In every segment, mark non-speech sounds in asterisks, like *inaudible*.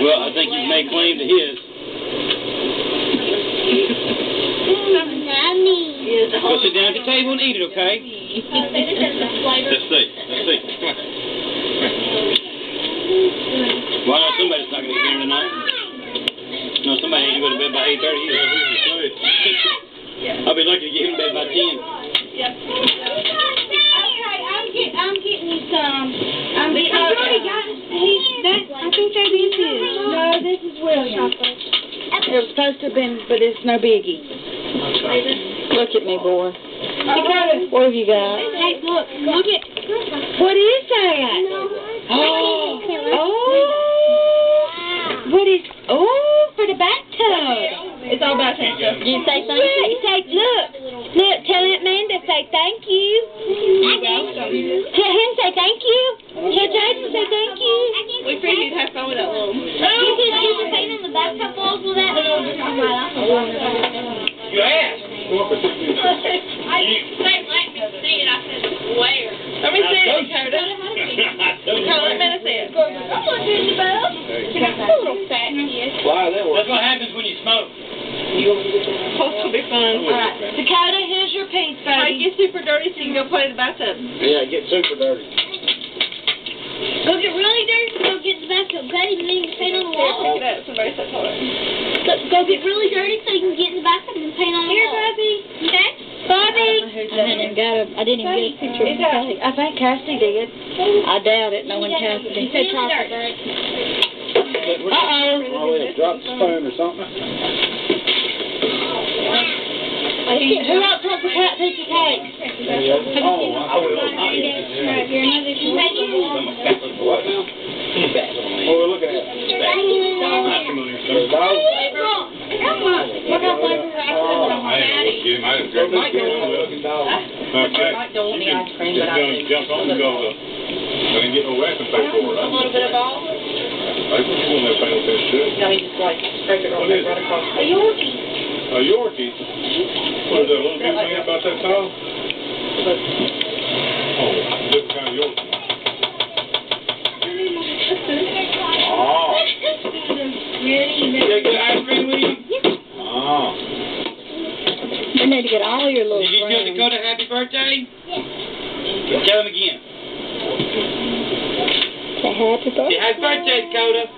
Well, I think you've made claim to his. Go sit down at the table and eat it, okay? Let's see. Let's see. Well, I know somebody's not going to get here tonight. No, somebody ain't going to bed by 8.30 either. I'll be lucky to get him to bed by 10. Okay, I'm get, I'm getting you some. I'm He's getting. already got, he's, that, I think that is his. No, William. It was supposed to have been, but it's no biggie. Look at me, boy. What have you got? Hey, look, look at. What is that? Oh, oh. What is, oh, for the bathtub. It's all about him. You say thank you? Say, look, look, tell that man to say thank you. Tell him say thank you. Tell Jason say thank you. We figured you'd have fun with that little. You can, you can paint on the bathtub walls with that. You asked. *laughs* I didn't say let me see it. I said where. Let me see it, Dakota. *laughs* Dakota, let me see it. I'm not doing the bell. A little fat kid. Why that That's what happens when you smoke. Supposed to be fun. All right, Dakota, here's your piece, Make baby. it super dirty so you can go play in the bathtub. Yeah, get super dirty. Go get really dirty, so go get the bathtub, okay? And then you can paint on the Here, wall. pick it up. Somebody said hello. Go, go get really dirty so you can get in the bathtub and paint on the Here. Bobby. Okay? Bobby! I didn't even got a, I didn't even get a picture of Cassie. I think Cassie did. I doubt it, knowing Cassie. He said chocolate. Uh-oh. Oh, yeah, drop the spoon or something. Who else wants a cat piece of cake? Oh, I will. Right here, another piece. What now? What we looking at? The dog? Come on. What got flavor ice cream on my daddy? Go get the looking dog. Mike don't want any ice cream, but I do. Jump on and go, I didn't get no weapon pay for it. A little bit of all. I just want that thing to shit. No, he just like scraped it right, right across. A Yorkie. A Yorkie. What is that, little bitty thing about that tall? Oh, different kind of Yorkie. To get all your little Did you tell. Dakota happy birthday? Yes. Tell him again. Say happy Say birthday. happy birthday, Dakota.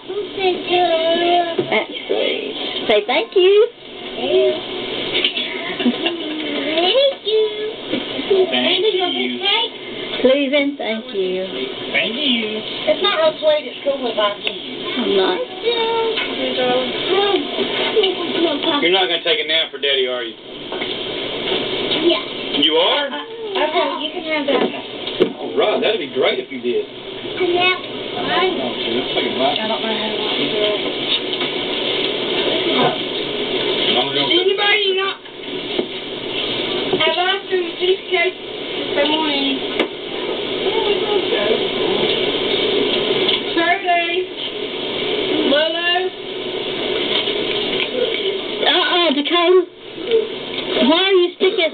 That's sweet. Say thank you. Thank you. thank you. Please and thank you. Thank you. It's not real sweet. It's cool with ice. I'm not. You're not going to take a nap for Daddy, are you? Yeah. You are? Uh, okay, you can have that. Oh, All right, that'd be great if you did. Oh, let's take a bite. I don't know how to do it.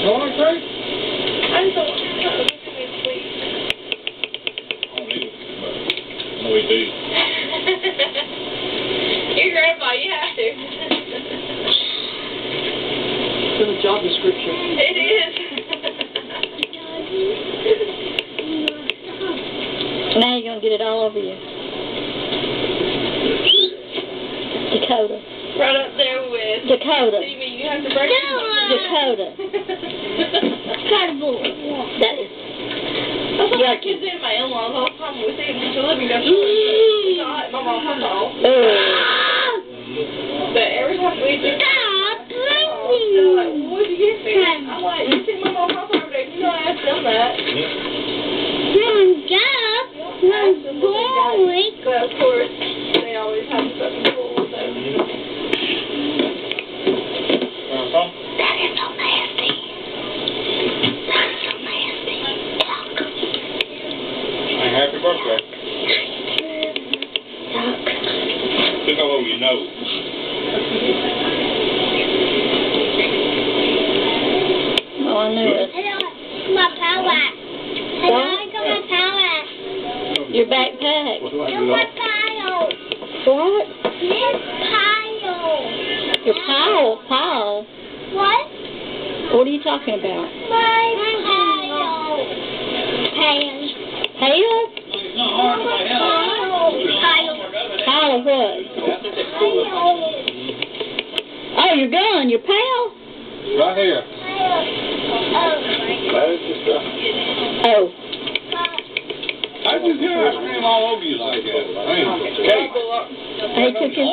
Going crazy? I just don't want to look at me, please. I don't need it, No, we do. Your grandpa, you have to. It's in the job description. it is. Now you're gonna get it all over you. Dakota. right up there with. Dakota. You have to break Dakota. it. That is That's what my Yucky. kids do my in-laws all the time. We see them in the living room. Not my mom, my mom. But every time we do, Stop oh, they're like, what'd you get? I'm like, you see my mom, my mom every day. You know I asked them that. But of course, they always have stuff in school, so. Uh-huh. Hey, happy birthday. Look all over your nose. Oh, I knew it. Your backpack. What's like that? What? Your pile. Pile. What? What are you talking about? My pile. Pile. Pail? Pile. Pile of what? Oh, your gun. Your pail? Right here. Oh. How'd you get ice cream all over you like that? Man, cake. He took his,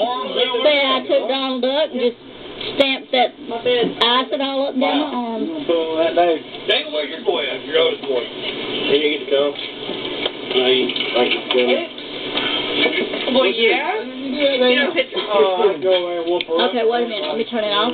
say I took Donald Duck and just stamped that My bed. all up down my arm. So that day, Daniel, where's your boy at? Your oldest boy. he didn't get to come. No, he, thank you, Well, yeah. You know, picture. Oh, I'd go and *laughs* whoop her. Okay, wait a minute. Let me turn it off.